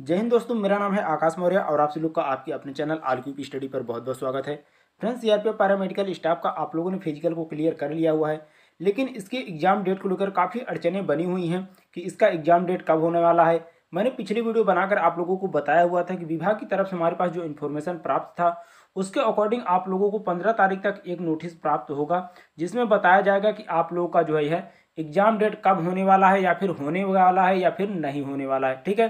जय हिंद दोस्तों, मेरा नाम है आकाश मौर्य और आप सभी लोग का आपके अपने चैनल आलक्यूब स्टडी पर बहुत बहुत स्वागत है। फ्रेंड्स सीआरपीएफ पैरामेडिकल स्टाफ का आप लोगों ने फ़िज़िकल को क्लियर कर लिया हुआ है, लेकिन इसके एग्ज़ाम डेट को लेकर काफ़ी अड़चने बनी हुई हैं कि इसका एग्ज़ाम डेट कब होने वाला है। मैंने पिछली वीडियो बनाकर आप लोगों को बताया हुआ था कि विभाग की तरफ़ से हमारे पास जो इन्फॉर्मेशन प्राप्त था, उसके अकॉर्डिंग आप लोगों को पंद्रह तारीख तक एक नोटिस प्राप्त होगा, जिसमें बताया जाएगा कि आप लोगों का जो है एग्ज़ाम डेट कब होने वाला है या फिर होने वाला है या फिर नहीं होने वाला है, ठीक है?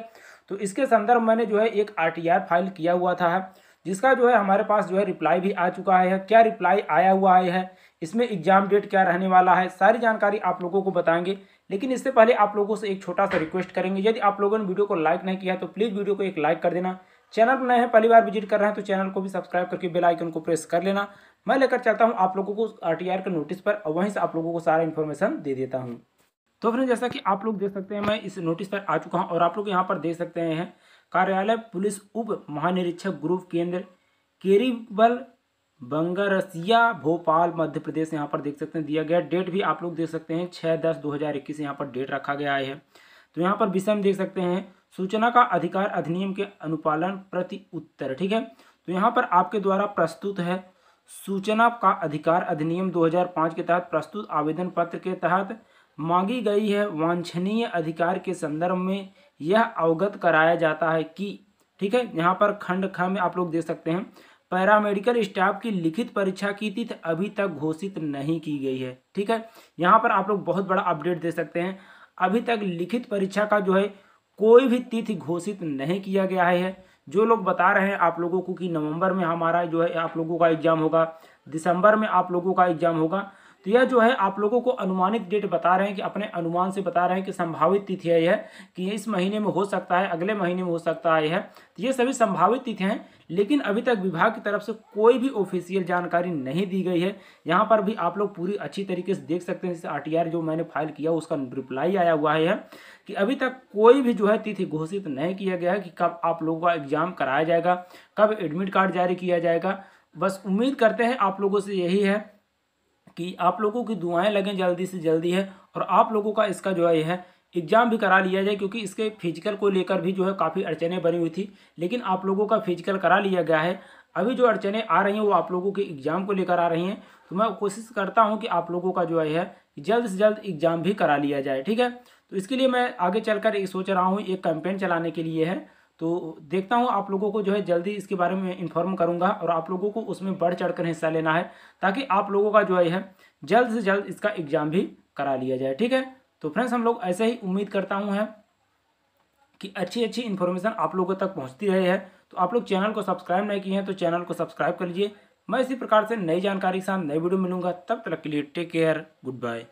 तो इसके संदर्भ मैंने जो है एक आर फ़ाइल किया हुआ था, जिसका जो है हमारे पास जो है रिप्लाई भी आ चुका है। क्या रिप्लाई आया हुआ है? इसमें एग्ज़ाम डेट क्या रहने वाला है? सारी जानकारी आप लोगों को बताएँगे। लेकिन इससे पहले आप लोगों से एक छोटा सा रिक्वेस्ट करेंगे। यदि आप लोगों ने वीडियो को लाइक नहीं किया तो प्लीज़ वीडियो को एक लाइक कर देना। चैनल पर नए हैं, पहली बार विज़िट कर रहे हैं तो चैनल को भी सब्सक्राइब करके बेल आइकन को प्रेस कर लेना। मैं लेकर चलता हूँ, आप लोगों को आरटीआर के नोटिस पर, और वहीं से आप लोगों को सारा इन्फॉर्मेशन दे देता हूँ। तो फिर जैसा कि आप लोग देख सकते हैं, मैं इस नोटिस पर आ चुका हूँ और आप लोग यहाँ पर देख सकते हैं, कार्यालय, पुलिस, उप महानिरीक्षक, ग्रुप केंद्र, केरीबल, बंगरसिया, भोपाल, मध्य प्रदेश यहाँ पर देख सकते हैं, दिया गया डेट भी आप लोग देख सकते हैं छः दस दो हज़ार इक्कीस यहाँ पर डेट रखा गया है। तो यहाँ पर विषय में देख सकते हैं, सूचना का अधिकार अधिनियम के अनुपालन प्रति उत्तर, ठीक है? तो यहाँ पर आपके द्वारा प्रस्तुत है, सूचना का अधिकार अधिनियम 2005 के तहत प्रस्तुत आवेदन पत्र के तहत मांगी गई है। वांछनीय अधिकार के संदर्भ में यह अवगत कराया जाता है कि, ठीक है, यहाँ पर खंड ख में आप लोग देख सकते हैं, पैरामेडिकल स्टाफ की लिखित परीक्षा की तिथि अभी तक घोषित नहीं की गई है, ठीक है? यहाँ पर आप लोग बहुत बड़ा अपडेट दे सकते हैं। अभी तक लिखित परीक्षा का जो है कोई भी तिथि घोषित नहीं किया गया है। जो लोग बता रहे हैं आप लोगों को कि नवंबर में हमारा जो है आप लोगों का एग्ज़ाम होगा, दिसंबर में आप लोगों का एग्ज़ाम होगा तो यह जो है, आप लोगों को अनुमानित डेट बता रहे हैं कि, अपने अनुमान से बता रहे हैं कि संभावित तिथि है यह, कि इस महीने में हो सकता है, अगले महीने में हो सकता है यह। तो ये सभी संभावित तिथि हैं, लेकिन अभी तक विभाग की तरफ़ से कोई भी ऑफिशियल जानकारी नहीं दी गई है। यहाँ पर भी आप लोग पूरी अच्छी तरीके से देख सकते हैं, जैसे आर जो मैंने फ़ाइल किया, उसका रिप्लाई आया हुआ है कि अभी तक कोई भी जो है तिथि घोषित नहीं किया गया है कि कब आप लोगों का एग्ज़ाम कराया जाएगा, कब एडमिट कार्ड जारी किया जाएगा। बस उम्मीद करते हैं आप लोगों से यही है कि आप लोगों की दुआएँ लगें जल्दी से जल्दी है और आप लोगों का इसका जो है एग्ज़ाम भी करा लिया जाए क्योंकि इसके फ़िज़िकल को लेकर भी जो है काफ़ी अड़चने बनी हुई थी, लेकिन आप लोगों का फ़िज़िकल करा लिया गया है। अभी जो अड़चने आ रही हैं वो आप लोगों के एग्ज़ाम को लेकर आ रही हैं तो मैं कोशिश करता हूँ कि आप लोगों का जो है जल्द से जल्द एग्ज़ाम भी करा लिया जाए, ठीक है? तो इसके लिए मैं आगे चलकर सोच रहा हूँ, एक कैंपेन चलाने के लिए है। तो देखता हूँ आप लोगों को जो है जल्दी इसके बारे में इन्फॉर्म करूँगा और आप लोगों को उसमें बढ़ चढ़ कर हिस्सा लेना है, ताकि आप लोगों का जो है जल्द से जल्द इसका एग्ज़ाम भी करा लिया जाए, ठीक है? तो फ्रेंड्स हम लोग ऐसे ही उम्मीद करता हूँ है कि अच्छी अच्छी इन्फॉर्मेशन आप लोगों तक पहुँचती रहे है। तो आप लोग चैनल को सब्सक्राइब नहीं किए हैं तो चैनल को सब्सक्राइब कर लीजिए। मैं इसी प्रकार से नई जानकारी के साथ नई वीडियो मिलूँगा। तब तक के लिए टेक केयर गुड बाय